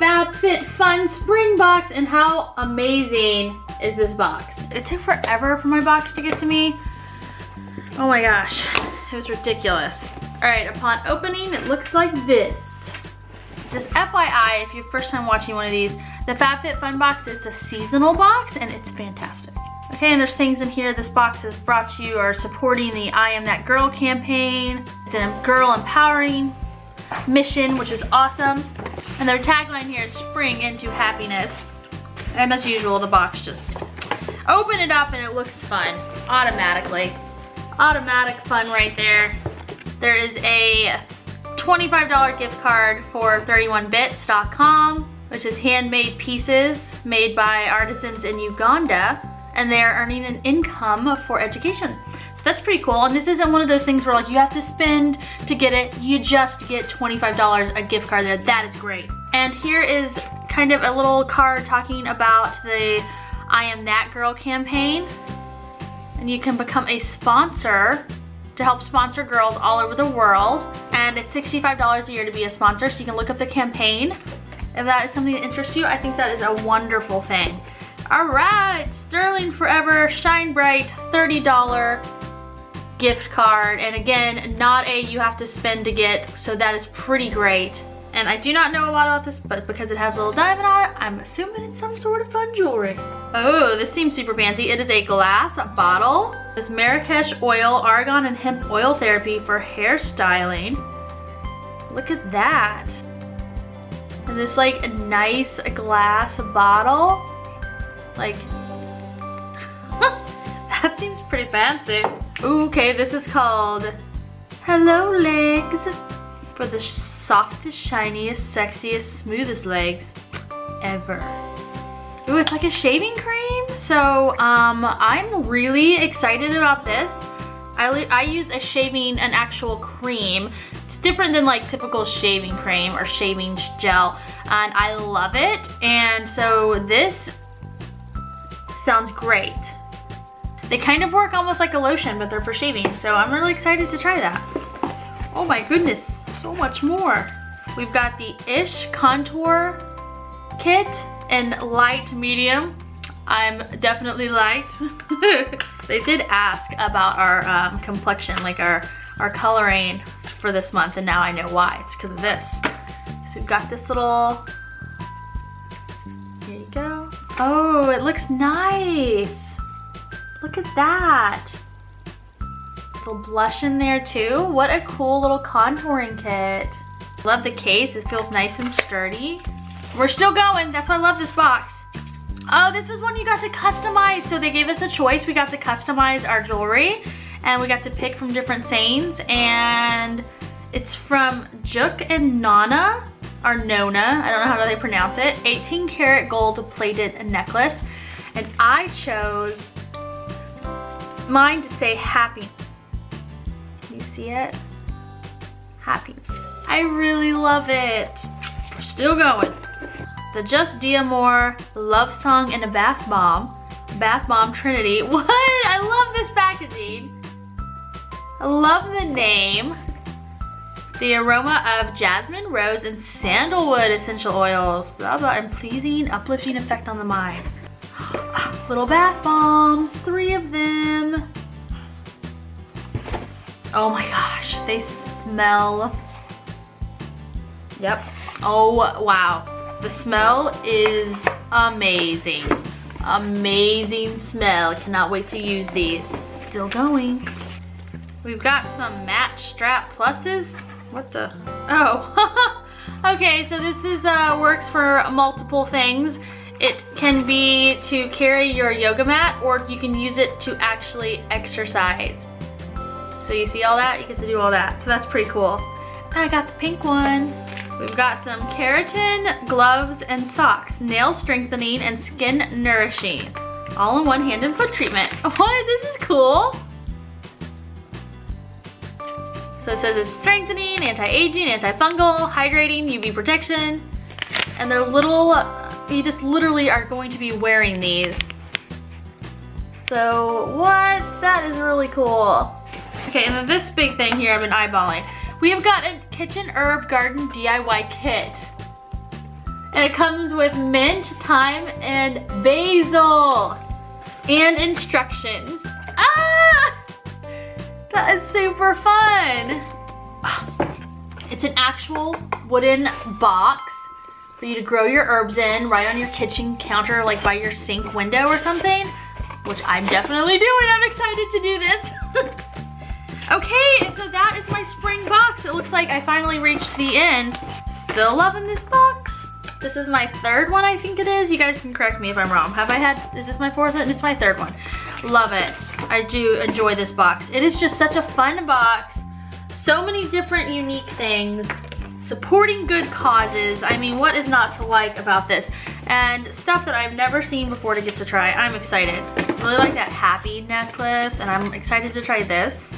FabFitFun spring box and how amazing is this box? It took forever for my box to get to me. Oh my gosh, it was ridiculous. All right, upon opening, it looks like this. Just FYI, if you're first time watching one of these, the FabFitFun box, it's a seasonal box and it's fantastic. Okay, and there's things in here. This box is brought to you or supporting the I Am That Girl campaign. It's a girl empowering mission, which is awesome. And their tagline here is spring into happiness. And as usual, the box just open it up and it looks fun automatically. Automatic fun right there. There is a $25 gift card for 31bits.com, which is handmade pieces made by artisans in Uganda, and they're earning an income for education. So that's pretty cool. And this isn't one of those things where like you have to spend to get it. You just get $25 a gift card there. That is great. And here is kind of a little card talking about the I Am That Girl campaign. And you can become a sponsor to help sponsor girls all over the world. And it's $65 a year to be a sponsor, so you can look up the campaign. If that is something that interests you, I think that is a wonderful thing. All right, Sterling Forever Shine Bright $30 gift card. And again, not a you have to spend to get, so that is pretty great. And I do not know a lot about this, but because it has a little diamond on it, I'm assuming it's some sort of fun jewelry. Oh, this seems super fancy. It is a glass bottle. This Marrakesh oil, argan and hemp oil therapy for hairstyling. Look at that. And this like nice glass bottle. Like, that seems pretty fancy. Ooh, okay, this is called Hello Legs for the softest, shiniest, sexiest, smoothest legs ever. Ooh, it's like a shaving cream. So um, I'm really excited about this. I, I use a shaving, an actual cream. It's different than like typical shaving cream or shaving gel. And I love it. And so this sounds great. They kind of work almost like a lotion, but they're for shaving. So I'm really excited to try that. Oh my goodness, so much more. We've got the Ish Contour Kit in light medium. I'm definitely light. they did ask about our um, complexion, like our, our coloring for this month, and now I know why. It's because of this. So we've got this little. Oh, it looks nice. Look at that. Little blush in there too. What a cool little contouring kit. Love the case, it feels nice and sturdy. We're still going, that's why I love this box. Oh, this was one you got to customize. So they gave us a choice. We got to customize our jewelry and we got to pick from different sayings and it's from Juk and Nana, or Nona, I don't know how they pronounce it, 18 karat gold plated necklace. And I chose mine to say happy. Can you see it? Happy. I really love it. We're still going. The Just Diamore Love Song and a Bath Bomb. Bath Bomb Trinity. What? I love this packaging. I love the name. The aroma of jasmine, rose, and sandalwood essential oils. Blah, blah, and pleasing, uplifting effect on the mind. Little bath bombs, three of them. Oh my gosh, they smell. Yep. Oh, wow. The smell is amazing. Amazing smell. Cannot wait to use these. Still going. We've got some match strap pluses. What the? Oh. okay, so this is uh, works for multiple things. It can be to carry your yoga mat or you can use it to actually exercise. So you see all that? You get to do all that. So that's pretty cool. And I got the pink one. We've got some keratin gloves and socks, nail strengthening and skin nourishing. All in one hand and foot treatment. What? This is cool. So it says it's strengthening, anti-aging, antifungal, hydrating, UV protection. And they're little, you just literally are going to be wearing these. So what? That is really cool. Okay, and then this big thing here I've been eyeballing. We have got a kitchen herb garden DIY kit. And it comes with mint, thyme, and basil. And instructions. Ah! That is super fun. It's an actual wooden box for you to grow your herbs in right on your kitchen counter, like by your sink window or something, which I'm definitely doing. I'm excited to do this. okay, so that is my spring box. It looks like I finally reached the end. Still loving this box. This is my third one, I think it is. You guys can correct me if I'm wrong. Have I had, is this my fourth one? It's my third one. Love it. I do enjoy this box. It is just such a fun box. So many different unique things supporting good causes. I mean, what is not to like about this? And stuff that I've never seen before to get to try. I'm excited. I really like that happy necklace and I'm excited to try this.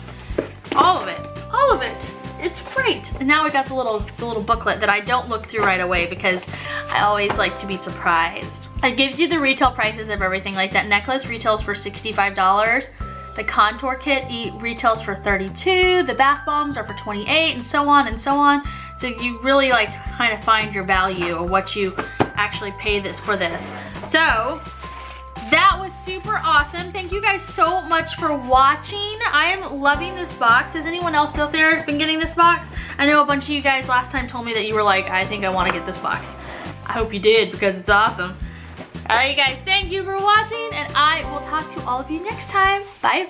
All of it, all of it. It's great. And now we got the little, the little booklet that I don't look through right away because I always like to be surprised. It gives you the retail prices of everything. Like that necklace retails for $65. The contour kit retails for $32. The bath bombs are for $28, and so on and so on. So you really like kind of find your value or what you actually pay this for this. So that was super awesome. Thank you guys so much for watching. I am loving this box. Has anyone else out there been getting this box? I know a bunch of you guys last time told me that you were like, I think I want to get this box. I hope you did because it's awesome. All right, guys, thank you for watching, and I will talk to all of you next time. Bye.